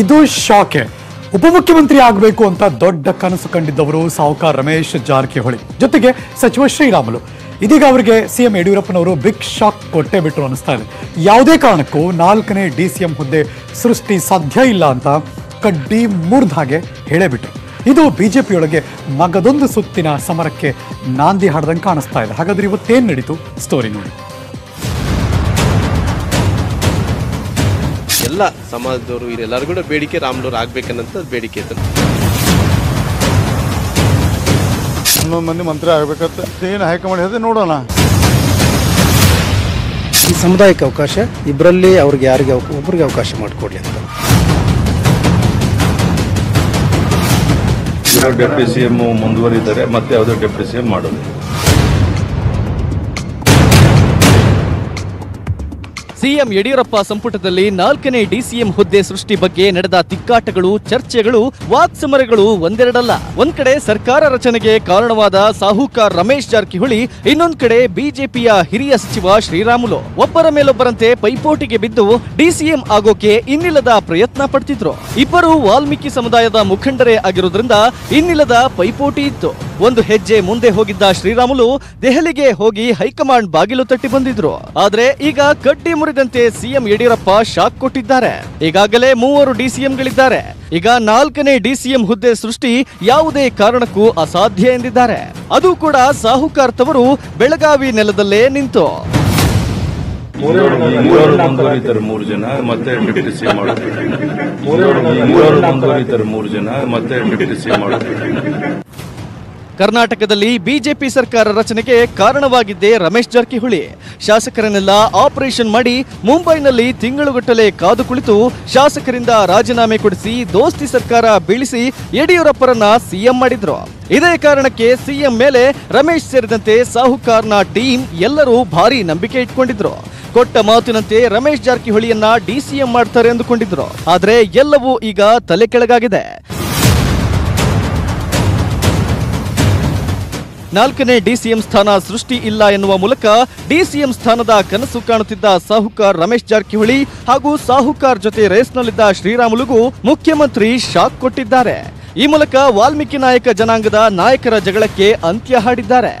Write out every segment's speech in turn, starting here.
ಇದು ಶಾಕೆ. ಉಪಮುಖ್ಯಮಂತ್ರಿ ಆಗಬೇಕು ಅಂತ ದೊಡ್ಡ ಕನಸು ಕಂಡಿದ್ದವರು ಸಾಹುಕಾರ ರಮೇಶ್ ಜಾರಕಿಹೊಳಿ. ಜೊತೆಗೆ ಸಚಿವ ಶ್ರೀರಾಮುಲು. ಇದೀಗ ಅವರಿಗೆ ಸಿಎಂ ಯಡಿಯೂರಪ್ಪನವರು ಬಿಗ್ ಶಾಕ್ ಕೊಟ್ಟೆ ಬಿಟ್ಟರು ಅನಿಸ್ತಾ ಇದೆ. ಯಾವುದೇ ಕಾರಣಕ್ಕೂ ನಾಲ್ಕನೇ ಡಿ ಸಿ ಎಂ ಹುದ್ದೆ ಸೃಷ್ಟಿ ಸಾಧ್ಯ ಇಲ್ಲ ಅಂತ ಕಡ್ಡಿ ಮುರಿದ ಹಾಗೆ ಹೇಳೇಬಿಟ್ರು. ಇದು ಬಿಜೆಪಿಯೊಳಗೆ ಮಗದೊಂದು ಸುತ್ತಿನ ಸಮರಕ್ಕೆ ನಾಂದಿ ಹಾಡ್ದಂಗೆ ಕಾಣಿಸ್ತಾ ಇದೆ. ಹಾಗಾದ್ರೆ ಇವತ್ತೇನು ನಡೀತು? ಸ್ಟೋರಿ ನೋಡಿ. ಎಲ್ಲ ಸಮಾಜದವರು ಇವರೆಲ್ಲರೂ ಕೂಡ ಬೇಡಿಕೆ ರಾಮ್ಲೂರ್ ಆಗ್ಬೇಕನ್ನಂತ ಬೇಡಿಕೆ ಇತ್ತು ಹನ್ನೊಂದು ಮಂದಿ ಮಂತ್ರಿ ಆಗ್ಬೇಕಂತ ಏನು ಹೈಕಮಾಂಡ್ ಹೇಳಿದೆ ನೋಡೋಣ. ಈ ಸಮುದಾಯಕ್ಕೆ ಅವಕಾಶ ಇಬ್ಬರಲ್ಲಿ ಅವ್ರಿಗೆ ಯಾರಿಗೆ ಒಬ್ಬರಿಗೆ ಅವಕಾಶ ಮಾಡಿಕೊಡ್ಲಿ ಅಂತ. ಡೆಪ್ಟಿ ಸಿ ಎಂ ಮುಂದುವರಿದರೆ ಮತ್ತೆ ಯಾವುದೋ ಡೆಪ್ಟಿ ಸಿ ಎಂ ಮಾಡೋದು. ಸಿಎಂ ಯಡಿಯೂರಪ್ಪ ಸಂಪುಟದಲ್ಲಿ ನಾಲ್ಕನೇ ಡಿಸಿಎಂ ಹುದ್ದೆ ಸೃಷ್ಟಿ ಬಗ್ಗೆ ನಡೆದ ತಿಕ್ಕಾಟಗಳು, ಚರ್ಚೆಗಳು, ವಾಕ್ಸಮರಗಳು ಒಂದೆರಡಲ್ಲ. ಒಂದ್ ಕಡೆ ಸರ್ಕಾರ ರಚನೆಗೆ ಕಾರಣವಾದ ಸಾಹುಕಾರ್ ರಮೇಶ್ ಜಾರಕಿಹೊಳಿ, ಇನ್ನೊಂದ್ ಕಡೆ ಬಿಜೆಪಿಯ ಹಿರಿಯ ಸಚಿವ ಶ್ರೀರಾಮುಲು. ಒಬ್ಬರ ಮೇಲೊಬ್ಬರಂತೆ ಪೈಪೋಟಿಗೆ ಬಿದ್ದು ಡಿಸಿಎಂ ಆಗೋಕೆ ಇನ್ನಿಲ್ಲದ ಪ್ರಯತ್ನ ಪಡ್ತಿದ್ರು. ಇಬ್ಬರು ವಾಲ್ಮೀಕಿ ಸಮುದಾಯದ ಮುಖಂಡರೇ ಆಗಿರೋದ್ರಿಂದ ಇನ್ನಿಲ್ಲದ ಪೈಪೋಟಿ ಇತ್ತು. ಒಂದು ಹೆಜ್ಜೆ ಮುಂದೆ ಹೋಗಿದ್ದ ಶ್ರೀರಾಮುಲು ದೆಹಲಿಗೆ ಹೋಗಿ ಹೈಕಮಾಂಡ್ ಬಾಗಿಲು ತಟ್ಟಿ ಬಂದಿದ್ರು. ಆದ್ರೆ ಈಗ ಕಡ್ಡಿ ಮುರಿದಂತೆ ಸಿಎಂ ಯಡಿಯೂರಪ್ಪ ಶಾಕ್ ಕೊಟ್ಟಿದ್ದಾರೆ. ಈಗಾಗಲೇ ಮೂವರು ಡಿಸಿಎಂಗಳಿದ್ದಾರೆ. ಈಗ ನಾಲ್ಕನೇ ಡಿಸಿಎಂ ಹುದ್ದೆ ಸೃಷ್ಟಿ ಯಾವುದೇ ಕಾರಣಕ್ಕೂ ಅಸಾಧ್ಯ ಎಂದಿದ್ದಾರೆ. ಅದು ಕೂಡ ಸಾಹುಕಾರ್ ತವರು ಬೆಳಗಾವಿ ನೆಲದಲ್ಲೇ ನಿಂತು. ಮೂರು ಜನ, ಮತ್ತೆ ಡೆಪ್ಟಿ ಸಿ ಎಂ ಮಾಡೋದು ಮೂವರು ಮುಂದುವರಿತಾರೆ ಮೂರು ಕರ್ನಾಟಕದಲ್ಲಿ ಬಿಜೆಪಿ ಸರ್ಕಾರ ರಚನೆಗೆ ಕಾರಣವಾಗಿದ್ದೇ ರಮೇಶ್ ಜಾರಕಿಹೊಳಿ. ಶಾಸಕರನ್ನೆಲ್ಲ ಆಪರೇಷನ್ ಮಾಡಿ ಮುಂಬೈನಲ್ಲಿ ತಿಂಗಳುಗಟ್ಟಲೆ ಕಾದು ಕುಳಿತು ಶಾಸಕರಿಂದ ರಾಜೀನಾಮೆ ಕೊಡಿಸಿ ದೋಸ್ತಿ ಸರ್ಕಾರ ಬೀಳಿಸಿ ಯಡಿಯೂರಪ್ಪರನ್ನ ಸಿಎಂ ಮಾಡಿದ್ರು. ಇದೇ ಕಾರಣಕ್ಕೆ ಸಿಎಂ ಮೇಲೆ ರಮೇಶ್ ಸೇರಿದಂತೆ ಸಾಹುಕಾರ್ನ ಟೀಮ್ ಎಲ್ಲರೂ ಭಾರಿ ನಂಬಿಕೆ ಇಟ್ಕೊಂಡಿದ್ರು. ಕೊಟ್ಟ ಮಾತಿನಂತೆ ರಮೇಶ್ ಜಾರಕಿಹೊಳಿಯನ್ನ ಡಿಸಿಎಂ ಮಾಡ್ತಾರೆ ಅಂದುಕೊಂಡಿದ್ರು. ಆದ್ರೆ ಎಲ್ಲವೂ ಈಗ ತಲೆ ಕೆಳಗಾಗಿದೆ. ನಾಲ್ಕನೇ ಡಿಸಿಎಂ ಸ್ಥಾನ ಸೃಷ್ಟಿ ಇಲ್ಲ ಎನ್ನುವ ಮೂಲಕ ಡಿಸಿಎಂ ಸ್ಥಾನದ ಕನಸು ಕಾಣುತ್ತಿದ್ದ ಸಾಹುಕಾರ್ ರಮೇಶ್ ಜಾರಕಿಹೊಳಿ ಹಾಗೂ ಸಾಹುಕಾರ್ ಜೊತೆ ರೇಸ್ನಲ್ಲಿದ್ದ ಶ್ರೀರಾಮುಲುಗೂ ಮುಖ್ಯಮಂತ್ರಿ ಶಾಕ್ ಕೊಟ್ಟಿದ್ದಾರೆ. ಈ ಮೂಲಕ ವಾಲ್ಮೀಕಿ ನಾಯಕ ಜನಾಂಗದ ನಾಯಕರ ಜಗಳಕ್ಕೆ ಅಂತ್ಯ ಹಾಡಿದ್ದಾರೆ.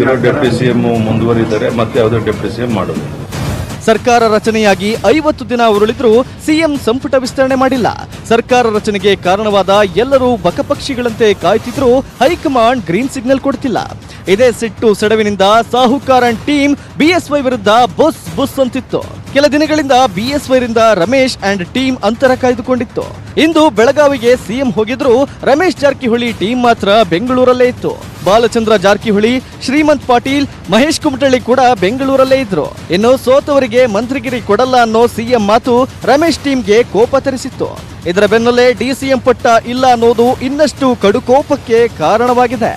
ಇರೋ ಡೆಪ್ಟಿ ಸಿ ಎಂ ಮುಂದುವರಿದರೆ ಮತ್ತೆ ಯಾವುದೋ ಸಿ ಎಂ ಮಾಡೋದು. ಸರ್ಕಾರ ರಚನೆಯಾಗಿ ಐವತ್ತು ದಿನ ಉರುಳಿದ್ರೂ ಸಿಎಂ ಸಂಪುಟ ವಿಸ್ತರಣೆ ಮಾಡಿಲ್ಲ. ಸರ್ಕಾರ ರಚನೆಗೆ ಕಾರಣವಾದ ಎಲ್ಲರೂ ಬಕಪಕ್ಷಿಗಳಂತೆ ಕಾಯ್ತಿದ್ರೂ ಹೈಕಮಾಂಡ್ ಗ್ರೀನ್ ಸಿಗ್ನಲ್ ಕೊಡ್ತಿಲ್ಲ. ಇದೇ ಸಿಟ್ಟು ಸೆಡವಿನಿಂದ ಸಾಹುಕಾರನ್ ಟೀಮ್ ಬಿಎಸ್ವೈ ವಿರುದ್ಧ ಬುಸ್ ಬುಸ್ ಅಂತಿತ್ತು. ಕೆಲ ದಿನಗಳಿಂದ ಬಿಎಸ್ವೈ ರಿಂದ ರಮೇಶ್ ಅಂಡ್ ಟೀಮ್ ಅಂತರ ಕಾಯ್ದುಕೊಂಡಿತ್ತು. ಇಂದು ಬೆಳಗಾವಿಗೆ ಸಿಎಂ ಹೋಗಿದ್ರು ರಮೇಶ್ ಜಾರಕಿಹೊಳಿ ಟೀಮ್ ಮಾತ್ರ ಬೆಂಗಳೂರಲ್ಲೇ ಇತ್ತು. ಬಾಲಚಂದ್ರ ಜಾರಕಿಹೊಳಿ, ಶ್ರೀಮಂತ್ ಪಾಟೀಲ್, ಮಹೇಶ್ ಕುಮಟಳ್ಳಿ ಕೂಡ ಬೆಂಗಳೂರಲ್ಲೇ ಇದ್ರು. ಇನ್ನು ಸೋತವರಿಗೆ ಮಂತ್ರಿಗಿರಿ ಕೊಡಲ್ಲ ಅನ್ನೋ ಸಿಎಂ ಮಾತು ರಮೇಶ್ ಟೀಮ್ಗೆ ಕೋಪ ತರಿಸಿತ್ತು. ಇದರ ಬೆನ್ನಲ್ಲೇ ಡಿಸಿಎಂ ಪಟ್ಟ ಇಲ್ಲ ಅನ್ನೋದು ಇನ್ನಷ್ಟು ಕಡುಕೋಪಕ್ಕೆ ಕಾರಣವಾಗಿದೆ.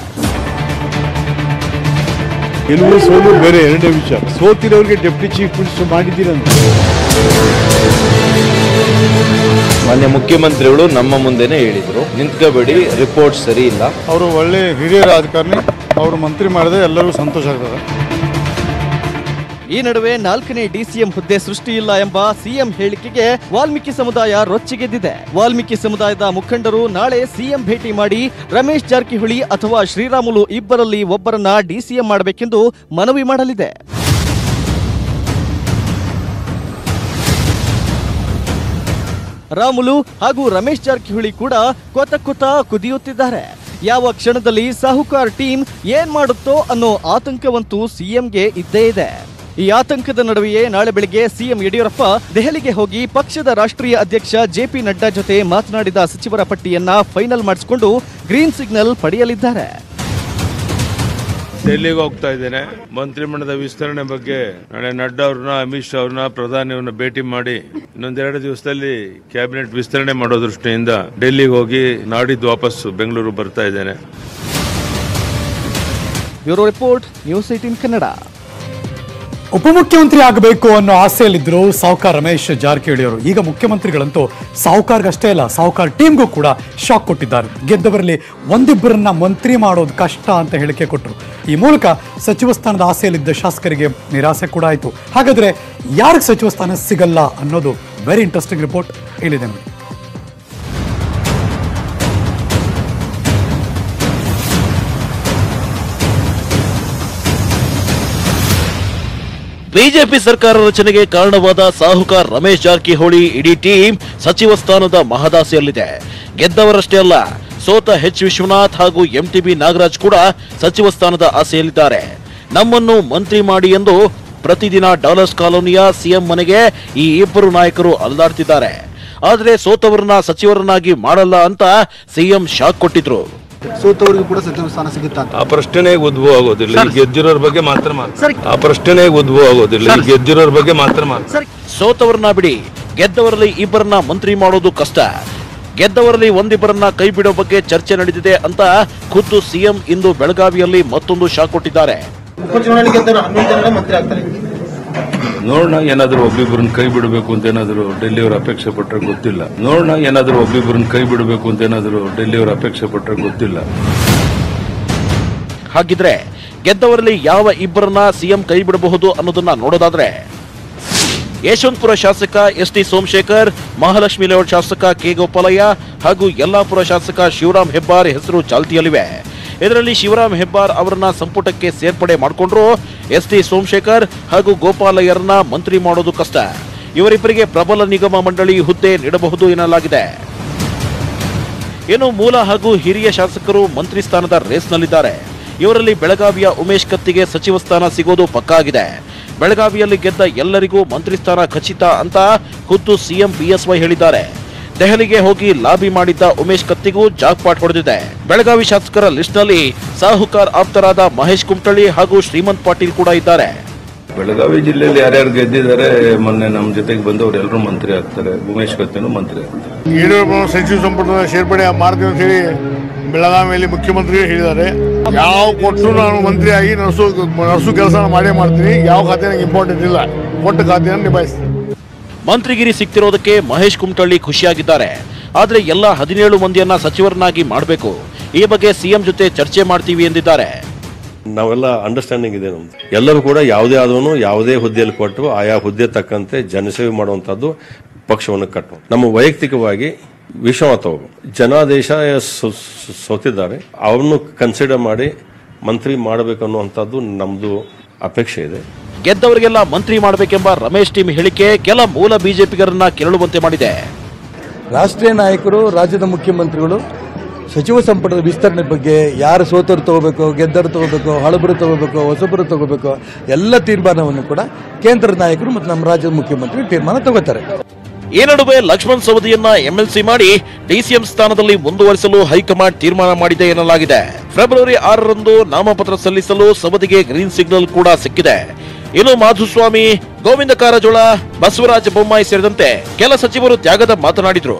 ಗೆಲುವು ಸೋಲು ಬೇರೆ ಎರಡೇ ವಿಚಾರ. ಸೋತಿರೋರಿಗೆ ಡೆಪ್ಟಿ ಚೀಫ್ ಮಿನಿಸ್ಟರ್ ಮಾಡಿದ್ದೀರಂತ ಮಾನ್ಯ ಮುಖ್ಯಮಂತ್ರಿಗಳು ನಮ್ಮ ಮುಂದೆನೆ ಹೇಳಿದ್ರು. ನಿಂತ್ಕೋಬೇಡಿ ರಿಪೋರ್ಟ್ ಸರಿ ಇಲ್ಲ. ಅವರು ಒಳ್ಳೆ ಹಿರಿಯ ರಾಜಕಾರಣಿ ಅವರು ಮಂತ್ರಿ ಮಾಡಿದ್ರೆ ಎಲ್ಲರಿಗೂ ಸಂತೋಷ ಆಗ್ತದೆ. ಈ ನಡುವೆ ನಾಲ್ಕನೇ ಡಿಸಿಎಂ ಹುದ್ದೆ ಸೃಷ್ಟಿಯಿಲ್ಲ ಎಂಬ ಸಿಎಂ ಹೇಳಿಕೆಗೆ ವಾಲ್ಮೀಕಿ ಸಮುದಾಯ ರೊಚ್ಚಿಗೆದ್ದಿದೆ ವಾಲ್ಮೀಕಿ ಸಮುದಾಯದ ಮುಖಂಡರು ನಾಳೆ ಸಿಎಂ ಭೇಟಿ ಮಾಡಿ ರಮೇಶ್ ಜಾರಕಿಹೊಳಿ ಅಥವಾ ಶ್ರೀರಾಮುಲು ಇಬ್ಬರಲ್ಲಿ ಒಬ್ಬರನ್ನ ಡಿಸಿಎಂ ಮಾಡಬೇಕೆಂದು ಮನವಿ ಮಾಡಲಿದೆ. ರಾಮುಲು ಹಾಗೂ ರಮೇಶ್ ಜಾರಕಿಹೊಳಿ ಕೂಡ ಕೊತ ಕೊತ ಕುದಿಯುತ್ತಿದ್ದಾರೆ. ಯಾವ ಕ್ಷಣದಲ್ಲಿ ಸಾಹುಕಾರ್ ಟೀಮ್ ಏನ್ ಮಾಡುತ್ತೋ ಅನ್ನೋ ಆತಂಕವಂತೂ ಸಿಎಂಗೆ ಇದ್ದೇ ಇದೆ. ಈ ಆತಂಕದ ನಡುವೆಯೇ ನಾಳೆ ಬೆಳಿಗ್ಗೆ ಸಿಎಂ ಯಡಿಯೂರಪ್ಪ ದೆಹಲಿಗೆ ಹೋಗಿ ಪಕ್ಷದ ರಾಷ್ಟ್ರೀಯ ಅಧ್ಯಕ್ಷ ಜೆಪಿ ನಡ್ಡಾ ಜೊತೆ ಮಾತನಾಡಿದ ಸಚಿವರ ಪಟ್ಟಿಯನ್ನ ಫೈನಲ್ ಮಾಡಿಸಿಕೊಂಡು ಗ್ರೀನ್ ಸಿಗ್ನಲ್ ಪಡೆಯಲಿದ್ದಾರೆ. ಡೆಲ್ಲಿಗೆ ಹೋಗ್ತಾ ಇದ್ದೇನೆ. ಮಂತ್ರಿಮಂಡಲದ ವಿಸ್ತರಣೆ ಬಗ್ಗೆ ನಾಳೆ ನಡ್ಡಾ ಅವ್ರನ್ನ ಅಮಿತ್ ಶಾ ಅವ್ರನ್ನ ಪ್ರಧಾನಿ ಅವ್ರನ್ನ ಭೇಟಿ ಮಾಡಿ ಇನ್ನೊಂದೆರಡು ದಿವಸದಲ್ಲಿ ಕ್ಯಾಬಿನೆಟ್ ವಿಸ್ತರಣೆ ಮಾಡೋ ದೃಷ್ಟಿಯಿಂದ ಡೆಲ್ಲಿಗೆ ಹೋಗಿ ನಾಡಿದ್ದು ವಾಪಸ್ ಬೆಂಗಳೂರು ಬರ್ತಾ ಇದ್ದೇನೆ. Bureau report news eighteen Kannada. ಉಪಮುಖ್ಯಮಂತ್ರಿ ಆಗಬೇಕು ಅನ್ನೋ ಆಸೆಯಲ್ಲಿದ್ದರು ಸಾವುಕಾರ ರಮೇಶ್ ಜಾರಕಿಹೊಳಿ ಅವರು. ಈಗ ಮುಖ್ಯಮಂತ್ರಿಗಳಂತೂ ಸಾವುಕಾರ್ಗಷ್ಟೇ ಅಲ್ಲ, ಸಾವುಕಾರ್ ಟೀಮ್ಗೂ ಕೂಡ ಶಾಕ್ ಕೊಟ್ಟಿದ್ದಾರೆ. ಗೆದ್ದವರಲ್ಲಿ ಒಂದಿಬ್ಬರನ್ನ ಮಂತ್ರಿ ಮಾಡೋದು ಕಷ್ಟ ಅಂತ ಹೇಳಿಕೆ ಕೊಟ್ಟರು ಈ ಮೂಲಕ ಸಚಿವ ಸ್ಥಾನದ ಆಸೆಯಲ್ಲಿದ್ದ ಶಾಸಕರಿಗೆ ನಿರಾಸೆ ಕೂಡ ಆಯಿತು. ಹಾಗಾದರೆ ಯಾರಿಗೆ ಸಚಿವ ಸ್ಥಾನ ಸಿಗಲ್ಲ ಅನ್ನೋದು ವೆರಿ ಇಂಟ್ರೆಸ್ಟಿಂಗ್ ರಿಪೋರ್ಟ್ ಇಲ್ಲಿದೆ ಬಿಜೆಪಿ ಸರ್ಕಾರ ರಚನೆಗೆ ಕಾರಣವಾದ ಸಾಹುಕಾರ ರಮೇಶ್ ಜಾರಕಿಹೊಳಿ ಇಡೀ ಟೀಮ್ ಸಚಿವ ಸ್ಥಾನದ ಮಹದಾಸೆಯಲ್ಲಿದೆ. ಗೆದ್ದವರಷ್ಟೇ ಅಲ್ಲ, ಸೋತ ಎಚ್ ವಿಶ್ವನಾಥ್ ಹಾಗೂ ಎಂಟಿಬಿ ನಾಗರಾಜ್ ಕೂಡ ಸಚಿವ ಸ್ಥಾನದ ಆಸೆಯಲ್ಲಿದ್ದಾರೆ. ನಮ್ಮನ್ನು ಮಂತ್ರಿ ಮಾಡಿ ಎಂದು ಪ್ರತಿದಿನ ಡಾಲರ್ಸ್ ಕಾಲೋನಿಯ ಸಿಎಂ ಮನೆಗೆ ಈ ಇಬ್ಬರು ನಾಯಕರು ಅಲ್ದಾಡ್ತಿದ್ದಾರೆ. ಆದರೆ ಸೋತವರನ್ನ ಸಚಿವರನ್ನಾಗಿ ಮಾಡಲ್ಲ ಅಂತ ಸಿಎಂ ಶಾಕ್ ಕೊಟ್ಟಿದ್ರು. ಸೋತವರಿಗೂ ಕೂಡ ಸಚಿವ ಸ್ಥಾನ ಸಿಗುತ್ತಾ ಅಂತ? ಆ ಪ್ರಶ್ನೆ ಉದ್ಭವ ಆಗೋದಿಲ್ಲ. ಗೆದ್ದಿರೋರ್ ಬಗ್ಗೆ ಮಾತ್ರ ಆ ಪ್ರಶ್ನೆ ಉದ್ಭವ ಆಗೋದಿಲ್ಲ. ಗೆದ್ದಿರೋರ್ ಬಗ್ಗೆ ಮಾತ್ರ ಮಾತ್ರ. ಸೋತವರನ್ನ ಬಿಡಿ. ಗೆದ್ದವರಲ್ಲಿ ಇಬ್ಬರನ್ನ ಮಂತ್ರಿ ಮಾಡೋದು ಕಷ್ಟ. ಗೆದ್ದವರಲ್ಲಿ ಒಂದಿಬ್ಬರನ್ನ ಕೈ ಬಿಡೋ ಬಗ್ಗೆ ಚರ್ಚೆ ನಡೆದಿದೆ ಅಂತ ಖುದ್ದು ಸಿಎಂ ಇಂದು ಬೆಳಗಾವಿಯಲ್ಲಿ ಮತ್ತೊಂದು ಶಾಕ್ ಕೊಟ್ಟಿದ್ದಾರೆ. ಉಪಚುನಾವಣೆ ಗೆದ್ದರು ಹನ್ನೊಂದು ಜನ ಮಂತ್ರಿ ಆಗ್ತಾರೆ. ನೋಡೋಣ, ಏನಾದರೂ ಒಬ್ಬಿಬ್ಬರನ್ನ ಕೈ ಬಿಡಬೇಕು ಅಂತ ಏನಾದ್ರು ಡೆಲ್ಲಿಯವರು ಅಪೇಕ್ಷೆ ಪಟ್ಟರೆ ಗೊತ್ತಿಲ್ಲ. ನೋಡೋಣ, ಏನಾದರೂ ಒಬ್ಬಿಬ್ಬರನ್ನ ಕೈ ಬಿಡಬೇಕು ಅಂತ ಏನಾದ್ರು ಡೆಲ್ಲಿಯವರು ಅಪೇಕ್ಷೆ ಪಟ್ಟರೆ ಗೊತ್ತಿಲ್ಲ. ಹಾಗಿದ್ರೆ ಗೆದ್ದವರಲ್ಲಿ ಯಾವ ಇಬ್ಬರನ್ನ ಸಿಎಂ ಕೈ ಬಿಡಬಹುದು ಅನ್ನೋದನ್ನ ನೋಡೋದಾದ್ರೆ, ಯಶವಂತಪುರ ಶಾಸಕ S T Somashekar, Mahalakshmi layout ಶಾಸಕ ಕೆ ಗೋಪಾಲಯ್ಯ ಹಾಗೂ ಯಲ್ಲಾಪುರ ಶಾಸಕ ಶಿವರಾಮ್ ಹೆಬ್ಬಾರ್ ಹೆಸರು ಚಾಲ್ತಿಯಲ್ಲಿವೆ. ಇದರಲ್ಲಿ ಶಿವರಾಮ್ ಹೆಬ್ಬಾರ್ ಅವರನ್ನ ಸಂಪುಟಕ್ಕೆ ಸೇರ್ಪಡೆ ಮಾಡಿಕೊಂಡ್ರು ಎಸ್ ಟಿ ಸೋಮಶೇಖರ್ ಹಾಗೂ ಗೋಪಾಲಯ್ಯರನ್ನ ಮಂತ್ರಿ ಮಾಡೋದು ಕಷ್ಟ. ಇವರಿಬ್ಬರಿಗೆ ಪ್ರಬಲ ನಿಗಮ ಮಂಡಳಿ ಹುದ್ದೆ ನೀಡಬಹುದು ಎನ್ನಲಾಗಿದೆ. ಇನ್ನು ಮೂಲ ಹಾಗೂ ಹಿರಿಯ ಶಾಸಕರು ಮಂತ್ರಿ ಸ್ಥಾನದ ರೇಸ್ನಲ್ಲಿದ್ದಾರೆ. ಇವರಲ್ಲಿ ಬೆಳಗಾವಿಯ ಉಮೇಶ್ ಕತ್ತಿಗೆ ಸಚಿವ ಸ್ಥಾನ ಸಿಗೋದು ಪಕ್ಕಾ ಆಗಿದೆ. ಬೆಳಗಾವಿಯಲ್ಲಿ ಗೆದ್ದ ಎಲ್ಲರಿಗೂ ಮಂತ್ರಿ ಸ್ಥಾನ ಖಚಿತ ಅಂತ ಖುದ್ದು ಸಿಎಂ ಬಿಎಸ್ವೈ ಹೇಳಿದ್ದಾರೆ. ದೆಹಲಿಗೆ ಹೋಗಿ ಲಾಬಿ ಮಾಡಿದ್ದ ಉಮೇಶ್ ಕತ್ತಿಗೂ ಜಾಕ್ಪಾಟ್ ಹೊಡೆದಿದೆ. ಬೆಳಗಾವಿ ಶಾಸಕರ ಲಿಸ್ಟ್ನಲ್ಲಿ ಸಾಹುಕಾರ್ ಆಪ್ತರಾದ ಮಹೇಶ್ ಕುಮಟಳ್ಳಿ ಹಾಗೂ ಶ್ರೀಮಂತ್ ಪಾಟೀಲ್ ಕೂಡ ಇದ್ದಾರೆ. ಬೆಳಗಾವಿ ಜಿಲ್ಲೆಯಲ್ಲಿ ಯಾರ್ಯಾರು ಗೆದ್ದಿದ್ದಾರೆ ಮೊನ್ನೆ ನಮ್ಮ ಜೊತೆಗೆ ಬಂದವರು ಎಲ್ಲರೂ ಮಂತ್ರಿ ಆಗ್ತಾರೆ ಉಮೇಶ್ ಕತ್ತಿನೂ ಮಂತ್ರಿ ಆಗ್ತಾರೆ. ಸಚಿವ ಸಂಪುಟದ ಸೇರ್ಪಡೆ ಮಾಡ್ತೀವಿ ಅಂತ ಹೇಳಿ ಬೆಳಗಾವಿಯಲ್ಲಿ ಮುಖ್ಯಮಂತ್ರಿ ಹೇಳಿದ್ದಾರೆ. ಯಾವ ಕೊಟ್ಟರು ನಾನು ಮಂತ್ರಿ ಆಗಿ ನರ್ಸು ನರ್ಸು ಕೆಲಸ ಮಾಡೇ ಮಾಡ್ತೀನಿ ಯಾವ ಖಾತೆ ನನಗೆ ಇಂಪಾರ್ಟೆಂಟ್ ಇಲ್ಲ ಕೊಟ್ಟ ಖಾತೆಯನ್ನು ನಿಭಾಯಿಸ್ತೀನಿ. ಮಂತ್ರಿಗಿರಿ ಸಿಕ್ತಿರೋದಕ್ಕೆ ಮಹೇಶ್ ಕುಮಟಳ್ಳಿ ಖುಷಿಯಾಗಿದ್ದಾರೆ. ಆದರೆ ಎಲ್ಲ ಹದಿನೇಳು ಮಂದಿಯನ್ನ ಸಚಿವರನ್ನಾಗಿ ಮಾಡಬೇಕು. ಈ ಬಗ್ಗೆ ಸಿಎಂ ಜೊತೆ ಚರ್ಚೆ ಮಾಡ್ತೀವಿ ಎಂದಿದ್ದಾರೆ. ನಾವೆಲ್ಲ ಅಂಡರ್ಸ್ಟ್ಯಾಂಡಿಂಗ್ ಇದೆ ನಮ್ದು. ಎಲ್ಲರೂ ಕೂಡ ಯಾವುದೇ ಆದವನು ಯಾವುದೇ ಹುದ್ದೆಯಲ್ಲಿ ಕೊಟ್ಟು ಆಯಾ ಹುದ್ದೆ ತಕ್ಕಂತೆ ಜನಸೇವೆ ಮಾಡುವಂಥದ್ದು ಪಕ್ಷವನ್ನು ಕಟ್ಟು ನಮ್ಮ ವೈಯಕ್ತಿಕವಾಗಿ ಅವರು ಜನಾದೇಶ ಸೋತಿದ್ದಾರೆ. ಅವನ್ನು ಕನ್ಸಿಡರ್ ಮಾಡಿ ಮಂತ್ರಿ ಮಾಡಬೇಕನ್ನುವಂಥದ್ದು ನಮ್ಮದು ಅಪೇಕ್ಷೆ ಇದೆ. ಗೆದ್ದವರಿಗೆಲ್ಲ ಮಂತ್ರಿ ಮಾಡಬೇಕೆಂಬ ರಮೇಶ್ ಟೀಮ್ ಹೇಳಿಕೆ ಕೆಲ ಮೂಲ ಬಿಜೆಪಿಗರನ್ನ ಕೆರಳುವಂತೆ ಮಾಡಿದೆ. ರಾಷ್ಟ್ರೀಯ ನಾಯಕರು ರಾಜ್ಯದ ಮುಖ್ಯಮಂತ್ರಿಗಳು ಸಚಿವ ಸಂಪುಟದ ವಿಸ್ತರಣೆ ಬಗ್ಗೆ ಯಾರು ಸೋತರು ತಗೋಬೇಕು ಗೆದ್ದರು ತಗೋಬೇಕು ಹಳಬರು ತಗೋಬೇಕು ಹೊಸಬರು ತಗೋಬೇಕು ಎಲ್ಲ ತೀರ್ಮಾನವನ್ನು ಕೂಡ ಕೇಂದ್ರ ನಾಯಕರು ಮತ್ತು ನಮ್ಮ ರಾಜ್ಯದ ಮುಖ್ಯಮಂತ್ರಿ ತೀರ್ಮಾನ ತಗೋತಾರೆ. ಈ ನಡುವೆ ಲಕ್ಷ್ಮಣ್ ಸವದಿಯನ್ನ ಎಂಎಲ್ಸಿ ಮಾಡಿ ಡಿಸಿಎಂ ಸ್ಥಾನದಲ್ಲಿ ಮುಂದುವರಿಸಲು ಹೈಕಮಾಂಡ್ ತೀರ್ಮಾನ ಮಾಡಿದೆ ಎನ್ನಲಾಗಿದೆ. ಫೆಬ್ರವರಿ ಆರರಂದು ನಾಮಪತ್ರ ಸಲ್ಲಿಸಲು ಸವದಿಗೆ ಗ್ರೀನ್ ಸಿಗ್ನಲ್ ಕೂಡ ಸಿಕ್ಕಿದೆ. ಇನ್ನು ಮಾಧುಸ್ವಾಮಿ ಗೋವಿಂದ ಕಾರಜೋಳ ಬಸವರಾಜ ಬೊಮ್ಮಾಯಿ ಸೇರಿದಂತೆ ಕೆಲ ಸಚಿವರು ತ್ಯಾಗದ ಮಾತನಾಡಿದ್ರು.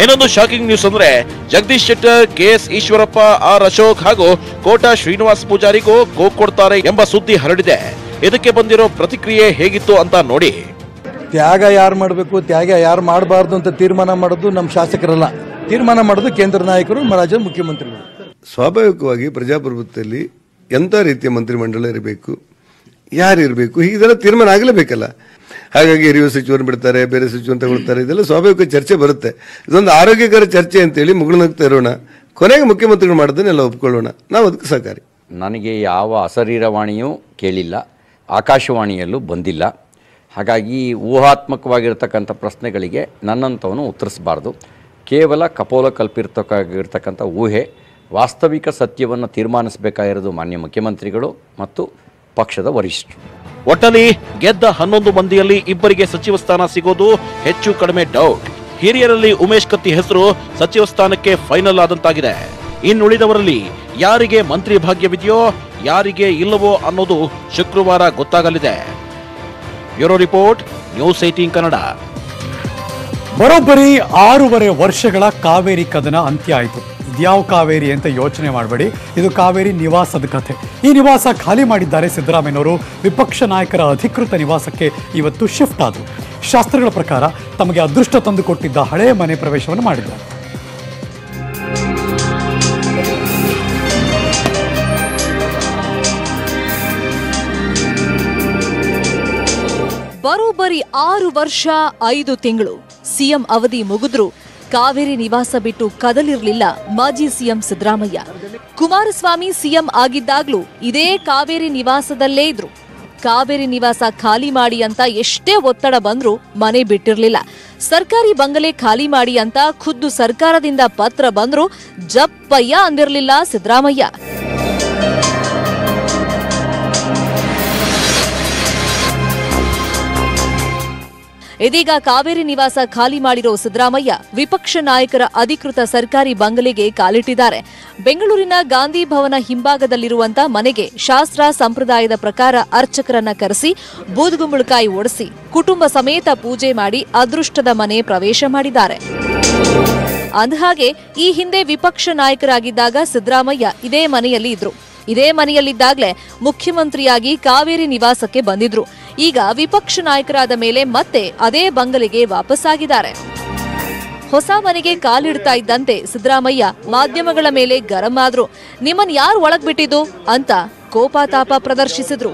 ಇನ್ನೊಂದು ಶಾಕಿಂಗ್ ನ್ಯೂಸ್ ಅಂದ್ರೆ ಜಗದೀಶ್ ಶೆಟ್ಟರ್ ಕೆಎಸ್ ಈಶ್ವರಪ್ಪ ಆರ್ ಅಶೋಕ್ ಹಾಗೂ ಕೋಟಾ ಶ್ರೀನಿವಾಸ್ ಪೂಜಾರಿಗೂ ಗೋ ಕೊಡ್ತಾರೆ ಎಂಬ ಸುದ್ದಿ ಹರಡಿದೆ. ಇದಕ್ಕೆ ಬಂದಿರೋ ಪ್ರತಿಕ್ರಿಯೆ ಹೇಗಿತ್ತು ಅಂತ ನೋಡಿ. ತ್ಯಾಗ ಯಾರು ಮಾಡಬೇಕು ತ್ಯಾಗ ಯಾರು ಮಾಡಬಾರ್ದು ಅಂತ ತೀರ್ಮಾನ ಮಾಡೋದು ನಮ್ಮ ಶಾಸಕರಲ್ಲ. ತೀರ್ಮಾನ ಮಾಡೋದು ಕೇಂದ್ರ ನಾಯಕರು ರಾಜ್ಯದ ಮುಖ್ಯಮಂತ್ರಿಗಳು. ಸ್ವಾಭಾವಿಕವಾಗಿ ಪ್ರಜಾಪ್ರಭುತ್ವದಲ್ಲಿ ಎಂಥ ರೀತಿಯ ಮಂತ್ರಿಮಂಡಲ ಇರಬೇಕು? ಯಾರು ಇರಬೇಕು ಇದೆಲ್ಲ ತೀರ್ಮಾನ ಆಗಲೇಬೇಕಲ್ಲ. ಹಾಗಾಗಿ ಹಿರಿಯ ಸಚಿವರು ಬಿಡ್ತಾರೆ, ಬೇರೆ ಸಚಿವರು ತಗೊಳ್ತಾರೆ, ಇದೆಲ್ಲ ಸ್ವಾಭಾವಿಕ ಚರ್ಚೆ ಬರುತ್ತೆ. ಇದೊಂದು ಆರೋಗ್ಯಕರ ಚರ್ಚೆ ಅಂತೇಳಿ ಮುಗುಳ್ನಗ್ತಾ ಇರೋಣ. ಕೊನೆಗೆ ಮುಖ್ಯಮಂತ್ರಿಗಳು ಮಾಡೋದನ್ನೆಲ್ಲ ಒಪ್ಕೊಳ್ಳೋಣ. ನಾವು ಅದಕ್ಕೆ ಸಹಕಾರಿ. ನನಗೆ ಯಾವ ಅಸರೀರವಾಣಿಯೂ ಕೇಳಿಲ್ಲ. ಆಕಾಶವಾಣಿಯಲ್ಲೂ ಬಂದಿಲ್ಲ. ಹಾಗಾಗಿ ಊಹಾತ್ಮಕವಾಗಿರ್ತಕ್ಕಂಥ ಪ್ರಶ್ನೆಗಳಿಗೆ ನನ್ನಂಥವನು ಉತ್ತರಿಸಬಾರ್ದು. ಕೇವಲ ಕಪೋಲ ಕಲ್ಪಿರ್ತಕ್ಕಾಗಿರ್ತಕ್ಕಂಥ ಊಹೆ. ವಾಸ್ತವಿಕ ಸತ್ಯವನ್ನು ತೀರ್ಮಾನಿಸಬೇಕಾಗಿರೋದು ಮಾನ್ಯ ಮುಖ್ಯಮಂತ್ರಿಗಳು ಮತ್ತು ಪಕ್ಷದ ವರಿಷ್ಠರು. ಒಟ್ಟಲ್ಲಿ ಗೆದ್ದ ಹನ್ನೊಂದು ಮಂದಿಯಲ್ಲಿ ಇಬ್ಬರಿಗೆ ಸಚಿವ ಸ್ಥಾನ ಸಿಗೋದು ಹೆಚ್ಚು ಕಡಿಮೆ ಡೌಟ್. ಹಿರಿಯರಲ್ಲಿ ಉಮೇಶ್ ಕತ್ತಿ ಹೆಸರು ಸಚಿವ ಸ್ಥಾನಕ್ಕೆ ಫೈನಲ್ ಆದಂತಾಗಿದೆ. ಇನ್ನುಳಿದವರಲ್ಲಿ ಯಾರಿಗೆ ಮಂತ್ರಿ ಭಾಗ್ಯವಿದೆಯೋ, ಯಾರಿಗೆ ಇಲ್ಲವೋ ಅನ್ನೋದು ಶುಕ್ರವಾರ ಗೊತ್ತಾಗಲಿದೆ. Bureau report, news eighteen Kannada. ಬರೋಬ್ಬರಿ ಆರೂವರೆ ವರ್ಷಗಳ ಕಾವೇರಿ ಕದನ ಅಂತ್ಯ ಆಯಿತು. ಇದ್ಯಾವ ಕಾವೇರಿ ಅಂತ ಯೋಚನೆ ಮಾಡಬೇಡಿ. ಇದು ಕಾವೇರಿ ನಿವಾಸದ ಕಥೆ. ಈ ನಿವಾಸ ಖಾಲಿ ಮಾಡಿದ್ದಾರೆ ಸಿದ್ದರಾಮಯ್ಯನವರು. ವಿಪಕ್ಷ ನಾಯಕರ ಅಧಿಕೃತ ನಿವಾಸಕ್ಕೆ ಇವತ್ತು ಶಿಫ್ಟ್ ಆದರು. ಶಾಸ್ತ್ರಗಳ ಪ್ರಕಾರ ತಮಗೆ ಅದೃಷ್ಟ ತಂದು ಕೊಟ್ಟಿದ್ದ ಹಳೆಯ ಮನೆ ಪ್ರವೇಶವನ್ನು ಮಾಡಿದ್ದಾರೆ. ಬರೋಬ್ಬರಿ ಆರು ವರ್ಷ, ಐದು ತಿಂಗಳು. ಸಿಎಂ ಅವಧಿ ಮುಗಿದ್ರು. ಕಾವೇರಿ ನಿವಾಸ ಬಿಟ್ಟು ಕದಲಿರಲಿಲ್ಲ ಮಾಜಿ ಸಿಎಂ ಸಿದ್ದರಾಮಯ್ಯ. ಕುಮಾರಸ್ವಾಮಿ ಸಿಎಂ ಆಗಿದ್ದಾಗ್ಲೂ ಇದೇ ಕಾವೇರಿ ನಿವಾಸದಲ್ಲೇ ಇದ್ರು. ಕಾವೇರಿ ನಿವಾಸ ಖಾಲಿ ಮಾಡಿ ಅಂತ ಎಷ್ಟೇ ಒತ್ತಡ ಬಂದ್ರೂ ಮನೆ ಬಿಟ್ಟಿರಲಿಲ್ಲ. ಸರ್ಕಾರಿ ಬಂಗಲೆ ಖಾಲಿ ಮಾಡಿ ಅಂತ ಖುದ್ದು ಸರ್ಕಾರದಿಂದ ಪತ್ರ ಬಂದ್ರು ಜಪ್ಪಯ್ಯ ಅಂದಿರಲಿಲ್ಲ ಸಿದ್ದರಾಮಯ್ಯ. ಇದೀಗ ಕಾವೇರಿ ನಿವಾಸ ಖಾಲಿ ಮಾಡಿರೋ ಸಿದ್ದರಾಮಯ್ಯ ವಿಪಕ್ಷ ನಾಯಕರ ಅಧಿಕೃತ ಸರ್ಕಾರಿ ಬಂಗಲೆಗೆ ಕಾಲಿಟ್ಟಿದ್ದಾರೆ. ಬೆಂಗಳೂರಿನ ಗಾಂಧಿ ಭವನ ಹಿಂಭಾಗದಲ್ಲಿರುವಂತಹ ಮನೆಗೆ ಶಾಸ್ತ್ರ ಸಂಪ್ರದಾಯದ ಪ್ರಕಾರ ಅರ್ಚಕರನ್ನ ಕರೆಸಿ ಬೂದುಗುಂಬಳಕಾಯಿ ಓಡಿಸಿ ಕುಟುಂಬ ಸಮೇತ ಪೂಜೆ ಮಾಡಿ ಅದೃಷ್ಟದ ಮನೆ ಪ್ರವೇಶ ಮಾಡಿದ್ದಾರೆ. ಅಂದಹಾಗೆ ಈ ಹಿಂದೆ ವಿಪಕ್ಷ ನಾಯಕರಾಗಿದ್ದಾಗ ಸಿದ್ದರಾಮಯ್ಯ ಇದೇ ಮನೆಯಲ್ಲಿ ಇದ್ರು. ಇದೇ ಮನೆಯಲ್ಲಿದ್ದಾಗಲೇ ಮುಖ್ಯಮಂತ್ರಿಯಾಗಿ ಕಾವೇರಿ ನಿವಾಸಕ್ಕೆ ಬಂದಿದ್ರು. ಈಗ ವಿಪಕ್ಷ ನಾಯಕರಾದ ಮೇಲೆ ಮತ್ತೆ ಅದೇ ಬಂಗಲೆಗೆ ವಾಪಸ್ಸಾಗಿದ್ದಾರೆ. ಹೊಸ ಮನೆಗೆ ಕಾಲಿಡ್ತಾ ಇದ್ದಂತೆ ಸಿದ್ದರಾಮಯ್ಯ ಮಾಧ್ಯಮಗಳ ಮೇಲೆ ಗರಂ ಆದ್ರು. ನಿಮ್ಮನ್ ಯಾರು ಒಳಗ್ ಬಿಟ್ಟಿದ್ದು ಅಂತ ಕೋಪಾತಾಪ ಪ್ರದರ್ಶಿಸಿದ್ರು.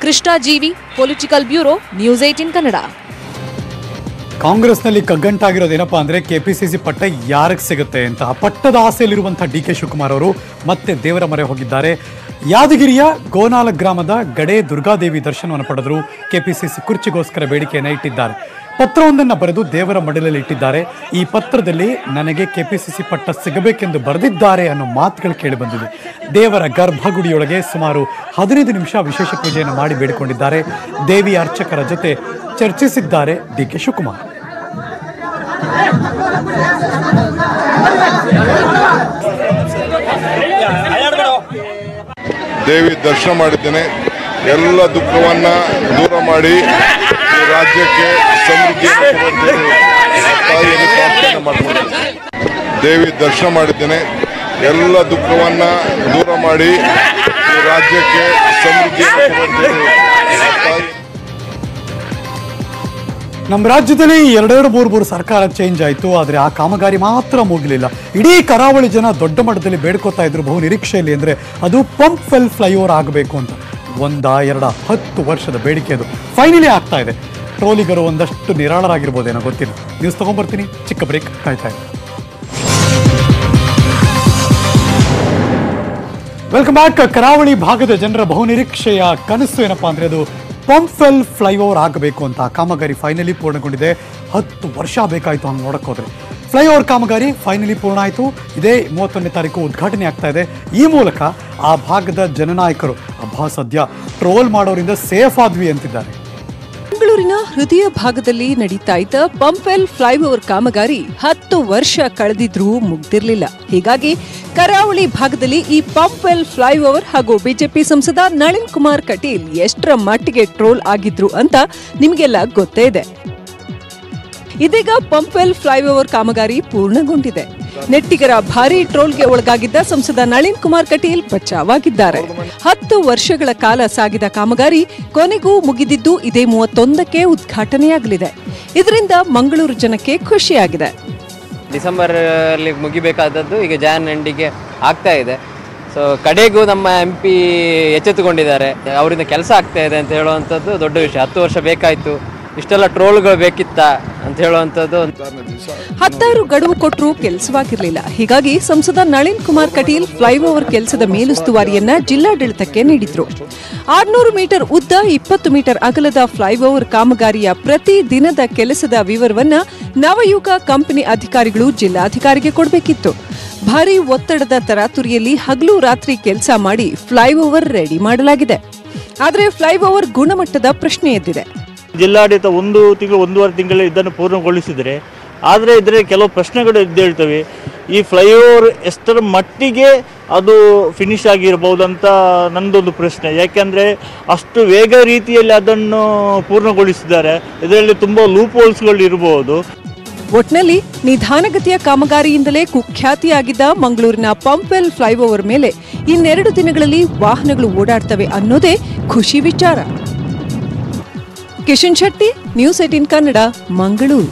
Krishna G V political bureau news eighteen Kannada. ಕಾಂಗ್ರೆಸ್ನಲ್ಲಿ ಕಗ್ಗಂಟಾಗಿರೋದೇನಪ್ಪ ಅಂದ್ರೆ ಕೆಪಿಸಿಸಿ ಪಟ್ಟ ಯಾರಿಗೆ ಸಿಗುತ್ತೆ ಅಂತ. ಪಟ್ಟದ ಆಸೆಯಲ್ಲಿರುವಂತಹ ಡಿ ಕೆ ಶಿವಕುಮಾರ್ ಅವರು ಮತ್ತೆ ದೇವರ ಮೊರೆ ಹೋಗಿದ್ದಾರೆ. ಯಾದಗಿರಿಯ ಗೋನಾಲ ಗ್ರಾಮದ ಗಡೆ ದುರ್ಗಾದೇವಿ ದರ್ಶನವನ್ನು ಪಡೆದರು. ಕೆಪಿಸಿಸಿ ಕುರ್ಚಿಗೋಸ್ಕರ ಬೇಡಿಕೆಯನ್ನು ಇಟ್ಟಿದ್ದಾರೆ. ಪತ್ರವೊಂದನ್ನು ಬರೆದು ದೇವರ ಮಡಲಲ್ಲಿ ಇಟ್ಟಿದ್ದಾರೆ. ಈ ಪತ್ರದಲ್ಲಿ ನನಗೆ ಕೆಪಿಸಿಸಿ ಪಟ್ಟ ಸಿಗಬೇಕೆಂದು ಬರೆದಿದ್ದಾರೆ ಅನ್ನೋ ಮಾತುಗಳು ಕೇಳಿ ಬಂದಿದೆ. ದೇವರ ಗರ್ಭಗುಡಿಯೊಳಗೆ ಸುಮಾರು ಹದಿನೈದು ನಿಮಿಷ ವಿಶೇಷ ಪೂಜೆಯನ್ನು ಮಾಡಿ ಬೇಡಿಕೊಂಡಿದ್ದಾರೆ. ದೇವಿ ಅರ್ಚಕರ ಜೊತೆ ಚರ್ಚಿಸಿದ್ದಾರೆ ಡಿ ಕೆ ಶಿವಕುಮಾರ್. ದೇವಿ ದರ್ಶನ ಮಾಡಿದ್ದೇನೆ. ಎಲ್ಲ ದುಃಖವನ್ನ ದೂರ ಮಾಡಿ ರಾಜ್ಯಕ್ಕೆ ಸಮೃದ್ಧಿಯನ್ನು ದೇವಿ ದರ್ಶನ ಮಾಡಿದ್ದೇನೆ. ಎಲ್ಲ ದುಃಖವನ್ನ ದೂರ ಮಾಡಿ ರಾಜ್ಯಕ್ಕೆ ಸಮೃದ್ಧಿಯನ್ನು ನಮ್ಮ ರಾಜ್ಯದಲ್ಲಿ ಎರಡೆರಡು ಮೂರು ಮೂರು ಸರ್ಕಾರ ಚೇಂಜ್ ಆಯಿತು, ಆದರೆ ಆ ಕಾಮಗಾರಿ ಮಾತ್ರ ಮುಗಿಲಿಲ್ಲ. ಇಡೀ ಕರಾವಳಿ ಜನ ದೊಡ್ಡ ಮಟ್ಟದಲ್ಲಿ ಬೇಡ್ಕೋತಾ ಇದ್ರು ಬಹು ನಿರೀಕ್ಷೆಯಲ್ಲಿ ಅಂದರೆ ಅದು ಪಂಪ್ ವೆಲ್ ಫ್ಲೈಓವರ್ ಆಗಬೇಕು ಅಂತ. ಒಂದ ಎರಡ ಹತ್ತು ವರ್ಷದ ಬೇಡಿಕೆ ಅದು. ಫೈನಲಿ ಆಗ್ತಾ ಇದೆ. ಟ್ರೋಲಿಗರು ಒಂದಷ್ಟು ನಿರಾಳರಾಗಿರ್ಬೋದೇನೋ ಗೊತ್ತಿಲ್ಲ. ನ್ಯೂಸ್ ತೊಗೊಂಬರ್ತೀನಿ. ಚಿಕ್ಕ ಬ್ರೇಕ್. ಕಾಯ್ತಾ ಇದೆ ವೆಲ್ಕಮ್ ಬ್ಯಾಕ್ ಕರಾವಳಿ ಭಾಗದ ಜನರ ಬಹುನಿರೀಕ್ಷೆಯ ಕನಸು ಏನಪ್ಪಾ ಅಂದರೆ ಅದು ಪಂಪ್ವೆಲ್ ಫ್ಲೈಓವರ್ ಆಗಬೇಕು ಅಂತ ಕಾಮಗಾರಿ ಫೈನಲಿ ಪೂರ್ಣಗೊಂಡಿದೆ. ಹತ್ತು ವರ್ಷ ಬೇಕಾಯಿತು ಹಂಗೆ ನೋಡಕ್ ಹೋದ್ರೆ ಫ್ಲೈಓವರ್ ಕಾಮಗಾರಿ ಫೈನಲಿ ಪೂರ್ಣ ಆಯಿತು. ಇದೇ ಮೂವತ್ತೊಂದನೇ ತಾರೀಕು ಉದ್ಘಾಟನೆ ಆಗ್ತಾ ಇದೆ. ಈ ಮೂಲಕ ಆ ಭಾಗದ ಜನನಾಯಕರು ಅಬ್ಬಾ ಸದ್ಯ ಟ್ರೋಲ್ ಮಾಡೋರಿಂದ ಸೇಫ್ ಆದ್ವಿ ಅಂತಿದ್ದಾರೆ. ಬೆಂಗಳೂರಿನ ಹೃದಯ ಭಾಗದಲ್ಲಿ ನಡೀತಾ ಇದ್ದ ಪಂಪ್ವೆಲ್ ಫ್ಲೈಓವರ್ ಕಾಮಗಾರಿ ಹತ್ತು ವರ್ಷ ಕಳೆದಿದ್ರೂ ಮುಗ್ದಿರಲಿಲ್ಲ. ಹೀಗಾಗಿ ಕರಾವಳಿ ಭಾಗದಲ್ಲಿ ಈ ಪಂಪ್ವೆಲ್ ಫ್ಲೈಓವರ್ ಹಾಗೂ ಬಿಜೆಪಿ ಸಂಸದ ನಳಿನ್ ಕುಮಾರ್ ಕಟೀಲ್ ಎಷ್ಟರ ಮಟ್ಟಿಗೆ ಟ್ರೋಲ್ ಆಗಿದ್ರು ಅಂತ ನಿಮಗೆಲ್ಲ ಗೊತ್ತೇ ಇದೆ. ಇದೀಗ ಪಂಪ್ವೆಲ್ ಫ್ಲೈಓವರ್ ಕಾಮಗಾರಿ ಪೂರ್ಣಗೊಂಡಿದೆ. ನೆಟ್ಟಿಗರ ಭಾರೀ ಟ್ರೋಲ್ಗೆ ಒಳಗಾಗಿದ್ದ ಸಂಸದ ನಳಿನ್ ಕುಮಾರ್ ಕಟೀಲ್ ಬಚಾವಾಗಿದ್ದಾರೆ. ಹತ್ತು ವರ್ಷಗಳ ಕಾಲ ಸಾಗಿದ ಕಾಮಗಾರಿ ಕೊನೆಗೂ ಮುಗಿದಿದ್ದು ಇದೇ ಮೂವತ್ತೊಂದಕ್ಕೆ ಉದ್ಘಾಟನೆಯಾಗಲಿದೆ. ಇದರಿಂದ ಮಂಗಳೂರು ಜನಕ್ಕೆ ಖುಷಿಯಾಗಿದೆ. ಡಿಸೆಂಬರ್ ಅಲ್ಲಿ ಮುಗಿಬೇಕಾದದ್ದು ಈಗ ಜಾನ್ ಎಂಡಿಗೆ ಆಗ್ತಾ ಇದೆ. ಸೊ ಕಡೆಗೂ ನಮ್ಮ ಎಂ ಪಿ ಎಚ್ಚೆತ್ತುಕೊಂಡಿದ್ದಾರೆ. ಅವರಿಂದ ಕೆಲಸ ಆಗ್ತಾ ಇದೆ ಅಂತ ಹೇಳುವಂಥದ್ದು ದೊಡ್ಡ ವಿಷಯ. ಹತ್ತು ವರ್ಷ ಬೇಕಾಯಿತು. ಇಷ್ಟೆಲ್ಲ ಟ್ರೋಲ್ಗಳು ಬೇಕಿತ್ತ ಅಂತ ಹೇಳುವಂತದ್ದು ಹತ್ತಾರು ಗಡುವು ಕೊಟ್ಟರು ಕೆಲಸವಾಗಿರಲಿಲ್ಲ. ಹೀಗಾಗಿ ಸಂಸದ ನಳಿನ್ ಕುಮಾರ್ ಕಟೀಲ್ ಫ್ಲೈಓವರ್ ಕೆಲಸದ ಮೇಲುಸ್ತುವಾರಿಯನ್ನ ಜಿಲ್ಲಾಡಳಿತಕ್ಕೆ ನೀಡಿದ್ರು. ಆರ್ನೂರು ಮೀಟರ್ ಉದ್ದ, ಇಪ್ಪತ್ತು ಮೀಟರ್ ಅಗಲದ ಫ್ಲೈಓವರ್ ಕಾಮಗಾರಿಯ ಪ್ರತಿ ದಿನದ ಕೆಲಸದ ವಿವರವನ್ನ ನವಯುಗ ಕಂಪನಿ ಅಧಿಕಾರಿಗಳು ಜಿಲ್ಲಾಧಿಕಾರಿಗೆ ಕೊಡಬೇಕಿತ್ತು. ಭಾರೀ ಒತ್ತಡದ ತರಾತುರಿಯಲ್ಲಿ ಹಗಲು ರಾತ್ರಿ ಕೆಲಸ ಮಾಡಿ ಫ್ಲೈಓವರ್ ರೆಡಿ ಮಾಡಲಾಗಿದೆ. ಆದರೆ ಫ್ಲೈಓವರ್ ಗುಣಮಟ್ಟದ ಪ್ರಶ್ನೆ ಎದ್ದಿದೆ ಜಿಲ್ಲಾಡಳಿತ ಒಂದು ತಿಂಗಳು, ಒಂದೂವರೆ ತಿಂಗಳು ಇದನ್ನು ಪೂರ್ಣಗೊಳಿಸಿದರೆ, ಆದರೆ ಇದರ ಕೆಲವು ಪ್ರಶ್ನೆಗಳು ಎದ್ದೇಳ್ತವೆ ಈ ಫ್ಲೈಓವರ್ ಎಷ್ಟರ ಮಟ್ಟಿಗೆ ಅದು ಫಿನಿಶ್ ಆಗಿರ್ಬೋದಂತ ನನ್ನದೊಂದು ಪ್ರಶ್ನೆ. ಯಾಕೆಂದರೆ ಅಷ್ಟು ವೇಗ ರೀತಿಯಲ್ಲಿ ಅದನ್ನು ಪೂರ್ಣಗೊಳಿಸಿದ್ದಾರೆ. ಇದರಲ್ಲಿ ತುಂಬ ಲೂಪ್ ಹೋಲ್ಸ್ಗಳು ಇರಬಹುದು ಒಟ್ನಲ್ಲಿ ನಿಧಾನಗತಿಯ ಕಾಮಗಾರಿಯಿಂದಲೇ ಕುಖ್ಯಾತಿಯಾಗಿದ್ದ ಮಂಗಳೂರಿನ ಪಂಪ್ವೆಲ್ ಫ್ಲೈಓವರ್ ಮೇಲೆ ಇನ್ನೆರಡು ದಿನಗಳಲ್ಲಿ ವಾಹನಗಳು ಓಡಾಡ್ತವೆ ಅನ್ನೋದೇ ಖುಷಿ ವಿಚಾರ. Kishan Shetty news eighteen Kannada, Mangaluru.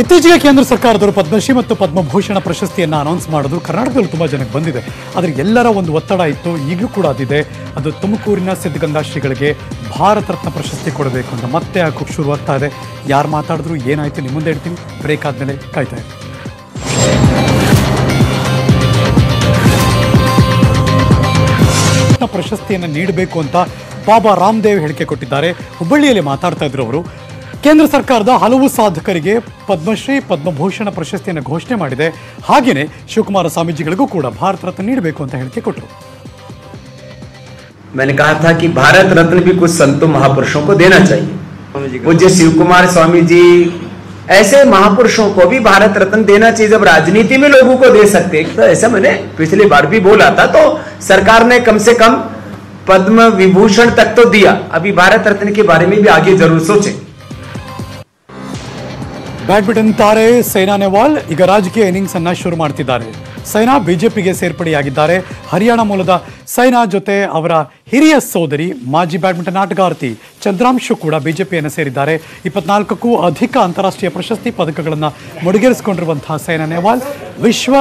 ಇತ್ತೀಚೆಗೆ ಕೇಂದ್ರ ಸರ್ಕಾರದವರು ಪದ್ಮಶ್ರೀ ಮತ್ತು ಪದ್ಮಭೂಷಣ ಪ್ರಶಸ್ತಿಯನ್ನು ಅನೌನ್ಸ್ ಮಾಡಿದ್ರು. ಕರ್ನಾಟಕದಲ್ಲಿ ತುಂಬ ಜನಕ್ಕೆ ಬಂದಿದೆ. ಆದರೆ ಎಲ್ಲರ ಒಂದು ಒತ್ತಡ ಇತ್ತು, ಈಗಲೂ ಕೂಡ ಅದಿದೆ. ಅದು ತುಮಕೂರಿನ ಸಿದ್ಧಗಂಗಾ ಶ್ರೀಗಳಿಗೆ ಭಾರತ ರತ್ನ ಪ್ರಶಸ್ತಿ ಕೊಡಬೇಕು ಅಂತ ಮತ್ತೆ ಹಾಕೋಕೆ ಶುರುವಾಗ್ತಾ ಇದೆ. ಯಾರು ಮಾತಾಡಿದ್ರು, ಏನಾಯ್ತು ನಿಮ್ಮ ಮುಂದೆ ಇಡ್ತೀನಿ ಬ್ರೇಕ್ ಆದ್ಮೇಲೆ ಕಾಯ್ತಾ ಇದೆ ಪ್ರಶಸ್ತಿಯನ್ನು ನೀಡಬೇಕು ಅಂತ ಬಾಬಾ ರಾಮದೇವ್ ಹೇಳಿಕೆ ಕೊಟ್ಟಿದ್ದಾರೆ ಹುಬ್ಬಳ್ಳಿಯಲ್ಲಿ ಮಾತಾಡ್ತಾ ಇದ್ರು ಅವರು ಕೇಂದ್ರ ಸರ್ಕಾರದ ಹಲವು ಸಾಧಕರಿಗೆ ಪದ್ಮಶ್ರೀ ಪದ್ಮಭೂಷಣ ಪ್ರಶಸ್ತಿಯನ್ನು ಘೋಷಣೆ ಮಾಡಿದೆ ಹಾಗೆಯೇ ಶಿವಕುಮಾರ ಸ್ವಾಮೀಜಿಗಳಿಗೂ ಕೂಡ ಭಾರತ ರತ್ನ ನೀಡಬೇಕು ಅಂತ ಹೇಳಿಕೆ ಕೊಟ್ಟರು मैंने कहा था कि भारत रत्न भी कुछ संतों महापुरुषों को देना चाहिए पूज्य शिव कुमार स्वामी जी ऐसे महापुरुषों को भी भारत रत्न देना चाहिए जब राजनीति में लोगों को दे सकते हैं। तो ऐसा मैंने पिछली बार भी बोला था तो सरकार ने कम से कम पद्म विभूषण तक तो दिया अभी भारत रत्न के बारे में भी आगे जरूर सोचें ಬ್ಯಾಡ್ಮಿಂಟನ್ ತಾರೆ ಸೈನಾ ನೆಹ್ವಾಲ್ ಈಗ ರಾಜಕೀಯ ಇನ್ನಿಂಗ್ಸ್ ಅನ್ನ ಶುರು ಮಾಡ್ತಿದ್ದಾರೆ ಸೈನಾ ಬಿಜೆಪಿಗೆ ಸೇರ್ಪಡೆಯಾಗಿದ್ದಾರೆ. ಹರಿಯಾಣ ಮೂಲದ ಸೈನಾ ಜೊತೆ ಅವರ ಹಿರಿಯ ಸೋದರಿ, ಮಾಜಿ ಬ್ಯಾಡ್ಮಿಂಟನ್ ಆಟಗಾರ್ತಿ ಚಂದ್ರಾಂಶು ಕೂಡ ಬಿಜೆಪಿಯನ್ನು ಸೇರಿದ್ದಾರೆ. ಇಪ್ಪತ್ನಾಲ್ಕಕ್ಕೂ ಅಧಿಕ ಅಂತಾರಾಷ್ಟ್ರೀಯ ಪ್ರಶಸ್ತಿ ಪದಕಗಳನ್ನು ಮುಡಿಗೇರಿಸಿಕೊಂಡಿರುವಂತಹ ಸೈನಾ ನೆಹ್ವಾಲ್ ವಿಶ್ವ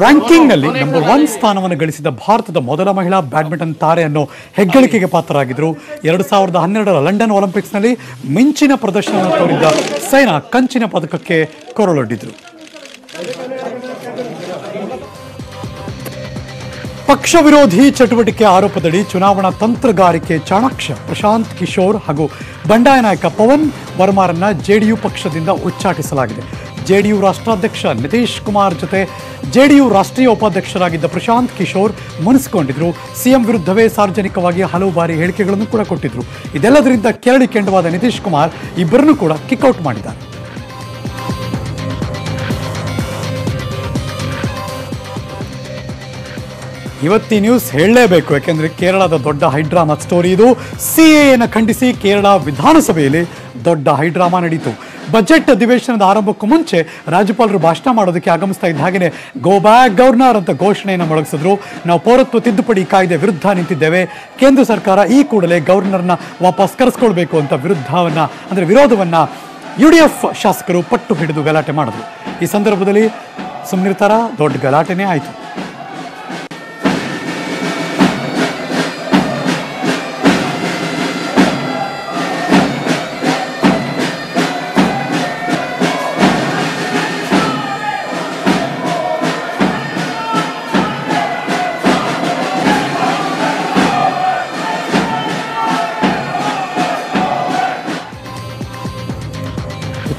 ರ್ಯಾಂಕಿಂಗ್ನಲ್ಲಿ ನಂಬರ್ ಒನ್ ಸ್ಥಾನವನ್ನು ಗಳಿಸಿದ ಭಾರತದ ಮೊದಲ ಮಹಿಳಾ ಬ್ಯಾಡ್ಮಿಂಟನ್ ತಾರೆ ಅನ್ನೋ ಹೆಗ್ಗಳಿಕೆಗೆ ಪಾತ್ರರಾಗಿದ್ದರು. ಎರಡು ಸಾವಿರದ ಹನ್ನೆರಡರ ಲಂಡನ್ ಒಲಿಂಪಿಕ್ಸ್ನಲ್ಲಿ ಮಿಂಚಿನ ಪ್ರದರ್ಶನವನ್ನು ತೋರಿದ್ದ ಸೈನಾ ಕಂಚಿನ ಪದಕಕ್ಕೆ ಕೊರಳೊಡ್ಡಿದ್ರು. ಪಕ್ಷ ವಿರೋಧಿ ಚಟುವಟಿಕೆ ಆರೋಪದಡಿ ಚುನಾವಣಾ ತಂತ್ರಗಾರಿಕೆ ಚಾಣಾಕ್ಷ ಪ್ರಶಾಂತ್ ಕಿಶೋರ್ ಹಾಗೂ ಬಂಡಾಯ ನಾಯಕ ಪವನ್ ವರ್ಮಾರನ್ನ ಜೆಡಿಯು ಪಕ್ಷದಿಂದ ಉಚ್ಚಾಟಿಸಲಾಗಿದೆ. ಜೆಡಿಯು ರಾಷ್ಟ್ರಾಧ್ಯಕ್ಷ ನಿತೀಶ್ ಕುಮಾರ್ ಜೊತೆ ಜೆಡಿಯು ರಾಷ್ಟ್ರೀಯ ಉಪಾಧ್ಯಕ್ಷರಾಗಿದ್ದ ಪ್ರಶಾಂತ್ ಕಿಶೋರ್ ಮುನಿಸಿಕೊಂಡಿದ್ರು. ಸಿಎಂ ವಿರುದ್ಧವೇ ಸಾರ್ವಜನಿಕವಾಗಿ ಹಲವು ಬಾರಿ ಹೇಳಿಕೆಗಳನ್ನು ಕೂಡ ಕೊಟ್ಟಿದ್ರು. ಇದೆಲ್ಲದರಿಂದ ಕೆರಳಿ ಕೆಂಡವಾದ ನಿತೀಶ್ ಕುಮಾರ್ ಇಬ್ಬರನ್ನು ಕೂಡ ಕಿಕ್ಔಟ್ ಮಾಡಿದ್ದಾರೆ. ಇವತ್ತಿ ನ್ಯೂಸ್ ಹೇಳಲೇಬೇಕು, ಯಾಕೆಂದರೆ ಕೇರಳದ ದೊಡ್ಡ ಹೈಡ್ರಾಮಾ ಸ್ಟೋರಿ ಇದು. ಸಿಎಎನ ಖಂಡಿಸಿ ಕೇರಳ ವಿಧಾನಸಭೆಯಲ್ಲಿ ದೊಡ್ಡ ಹೈಡ್ರಾಮಾ ನಡೀತು. ಬಜೆಟ್ ಅಧಿವೇಶನದ ಆರಂಭಕ್ಕೂ ಮುಂಚೆ ರಾಜ್ಯಪಾಲರು ಭಾಷಣ ಮಾಡೋದಕ್ಕೆ ಆಗಮಿಸ್ತಾ ಇದ್ದ ಹಾಗೆಯೇ ಗೋ ಬ್ಯಾಕ್ ಗವರ್ನರ್ ಅಂತ ಘೋಷಣೆಯನ್ನು ಮೊಳಗಿಸಿದ್ರು. ನಾವು ಪೌರತ್ವ ತಿದ್ದುಪಡಿ ಕಾಯ್ದೆ ವಿರುದ್ಧ ನಿಂತಿದ್ದೇವೆ. ಕೇಂದ್ರ ಸರ್ಕಾರ ಈ ಕೂಡಲೇ ಗವರ್ನರ್ನ ವಾಪಸ್ ಕರೆಸ್ಕೊಳ್ಬೇಕು ಅಂತ ವಿರುದ್ಧವನ್ನು, ಅಂದರೆ ವಿರೋಧವನ್ನು ಯು ಡಿ ಎಫ್ ಶಾಸಕರು ಪಟ್ಟು ಹಿಡಿದು ಗಲಾಟೆ ಮಾಡಿದ್ರು. ಈ ಸಂದರ್ಭದಲ್ಲಿ ಸುಮ್ಮನಿರ್ತಾರ ದೊಡ್ಡ ಗಲಾಟೆನೇ ಆಯಿತು.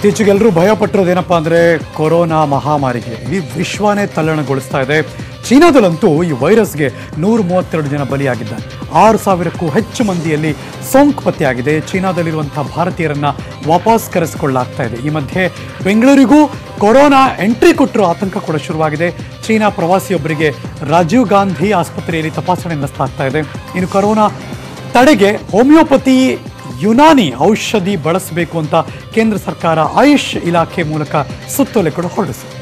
ಇತ್ತೀಚೆಗೆ ಎಲ್ಲರೂ ಭಯ ಪಟ್ಟಿರೋದೇನಪ್ಪ ಅಂದರೆ ಕೊರೋನಾ ಮಹಾಮಾರಿಗೆ. ಇಡೀ ವಿಶ್ವನೇ ತಲ್ಲಣಗೊಳಿಸ್ತಾ ಇದೆ. ಚೀನಾದಲ್ಲಂತೂ ಈ ವೈರಸ್ಗೆ ನೂರ ಮೂವತ್ತೆರಡು ಜನ ಬಲಿಯಾಗಿದ್ದಾರೆ. ಆರು ಸಾವಿರಕ್ಕೂ ಹೆಚ್ಚು ಮಂದಿಯಲ್ಲಿ ಸೋಂಕು ಪತ್ತೆಯಾಗಿದೆ. ಚೀನಾದಲ್ಲಿರುವಂತಹ ಭಾರತೀಯರನ್ನ ವಾಪಸ್ ಕರೆಸಿಕೊಳ್ಳಲಾಗ್ತಾ ಇದೆ. ಈ ಮಧ್ಯೆ ಬೆಂಗಳೂರಿಗೂ ಕೊರೋನಾ ಎಂಟ್ರಿ ಕೊಟ್ಟರು ಆತಂಕ ಕೂಡ ಶುರುವಾಗಿದೆ. ಚೀನಾ ಪ್ರವಾಸಿಯೊಬ್ಬರಿಗೆ ರಾಜೀವ್ ಗಾಂಧಿ ಆಸ್ಪತ್ರೆಯಲ್ಲಿ ತಪಾಸಣೆ ನಡೆಸಲಾಗ್ತಾ ಇದೆ. ಇನ್ನು ಕೊರೋನಾ ತಡೆಗೆ ಹೋಮಿಯೋಪತಿ ಯುನಾನಿ ಔಷಧಿ ಬಳಸಬೇಕು ಅಂತ ಕೇಂದ್ರ ಸರ್ಕಾರ ಆಯುಷ್ ಇಲಾಖೆ ಮೂಲಕ ಸುತ್ತೋಲೆ ಕೂಡ ಹೊರಡಿಸಿದೆ.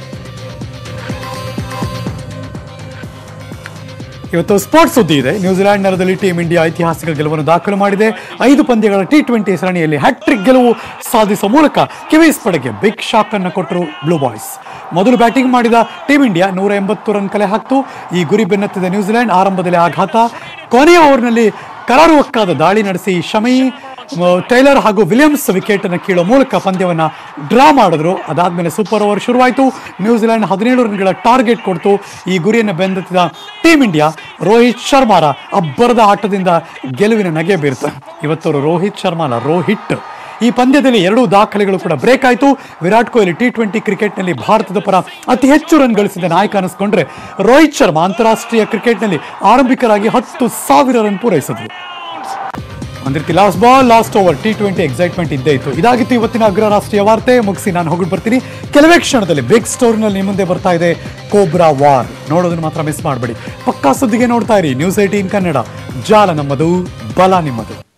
ಇವತ್ತು ಸ್ಪೋರ್ಟ್ಸ್ ಸುದ್ದಿ ಇದೆ. ನ್ಯೂಜಿಲೆಂಡ್ ನೆಲದಲ್ಲಿ ಟೀಂ ಇಂಡಿಯಾ ಐತಿಹಾಸಿಕ ಗೆಲುವನ್ನು ದಾಖಲು ಮಾಡಿದೆ. ಐದು ಪಂದ್ಯಗಳ ಟಿ ಟ್ವೆಂಟಿ ಸರಣಿಯಲ್ಲಿ ಹ್ಯಾಟ್ರಿಕ್ ಗೆಲುವು ಸಾಧಿಸುವ ಮೂಲಕ ಕಿವೀಸ್ ಪಡೆಗೆ ಬಿಗ್ ಶಾಕ್ ಅನ್ನು ಕೊಟ್ಟರು ಬ್ಲೂ ಬಾಯ್ಸ್ ಮೊದಲು ಬ್ಯಾಟಿಂಗ್ ಮಾಡಿದ ಟೀಂ ಇಂಡಿಯಾ ನೂರ ಎಂಬತ್ತು ರನ್ ಕಲೆ ಹಾಕ್ತು. ಈ ಗುರಿ ಬೆನ್ನತ್ತಿದ ನ್ಯೂಜಿಲೆಂಡ್ ಆರಂಭದಲ್ಲಿ ಆಘಾತ. ಕೊನೆಯ ಓವರ್ನಲ್ಲಿ ಕರಾರುವಕ್ಕಾದ ದಾಳಿ ನಡೆಸಿ ಶಮಿ ಮ, ಟೈಲರ್ ಹಾಗೂ ವಿಲಿಯಮ್ಸ್ ವಿಕೆಟ್ ಅನ್ನು ಕೀಳೋ ಮೂಲಕ ಪಂದ್ಯವನ್ನು ಡ್ರಾ ಮಾಡಿದ್ರು. ಅದಾದ್ಮೇಲೆ ಸೂಪರ್ ಓವರ್ ಶುರುವಾಯಿತು. ನ್ಯೂಜಿಲೆಂಡ್ ಹದಿನೇಳು ರನ್ಗಳ ಟಾರ್ಗೆಟ್ ಕೊಡ್ತು. ಈ ಗುರಿಯನ್ನು ಬೆಂದಿದ್ದ ಟೀಮ್ ಇಂಡಿಯಾ ರೋಹಿತ್ ಶರ್ಮಾರ ಅಬ್ಬರದ ಆಟದಿಂದ ಗೆಲುವಿನ ನಗೆ ಬೀರ್ತ. ಇವತ್ತವರು ರೋಹಿತ್ ಶರ್ಮಾ ರೋಹಿಟ್. ಈ ಪಂದ್ಯದಲ್ಲಿ ಎರಡೂ ದಾಖಲೆಗಳು ಕೂಡ ಬ್ರೇಕ್ ಆಯಿತು. ವಿರಾಟ್ ಕೊಹ್ಲಿ ಟಿ ಟ್ವೆಂಟಿ ಕ್ರಿಕೆಟ್ನಲ್ಲಿ ಭಾರತದ ಪರ ಅತಿ ಹೆಚ್ಚು ರನ್ ಗಳಿಸಿದ ನಾಯಕ ಅನಿಸ್ಕೊಂಡ್ರೆ ರೋಹಿತ್ ಶರ್ಮಾ ಅಂತಾರಾಷ್ಟ್ರೀಯ ಕ್ರಿಕೆಟ್ನಲ್ಲಿ ಆರಂಭಿಕರಾಗಿ ಹತ್ತು ಸಾವಿರ ರನ್ ಪೂರೈಸಿದ್ರು. ಒಂದಿರ್ತಿ last ball last over T twenty excitement ಇದ್ದೇ ಇತ್ತು. ಇದಾಗಿತ್ತು ಇವತ್ತಿನ ಅಗ್ರ ರಾಷ್ಟ್ರೀಯ ವಾರ್ತೆ. ಮುಗಿಸಿ ನಾನು ಹೋಗಿ ಬರ್ತೀನಿ. ಕೆಲವೇ ಕ್ಷಣದಲ್ಲಿ ಬಿಗ್ ಸ್ಟೋರಿನಲ್ಲಿ ಮುಂದೆ ಬರ್ತಾ ಇದೆ ಕೋಬ್ರಾ ವಾರ್ ನೋಡೋದನ್ನು ಮಾತ್ರ ಮಿಸ್ ಮಾಡಬೇಡಿ. ಪಕ್ಕಾ ಸುದ್ದಿಗೆ ನೋಡ್ತಾ ಇರಿ. News eighteen Kannada. ಜಾಲ ನಮ್ಮದು, ಬಲ ನಿಮ್ಮದು.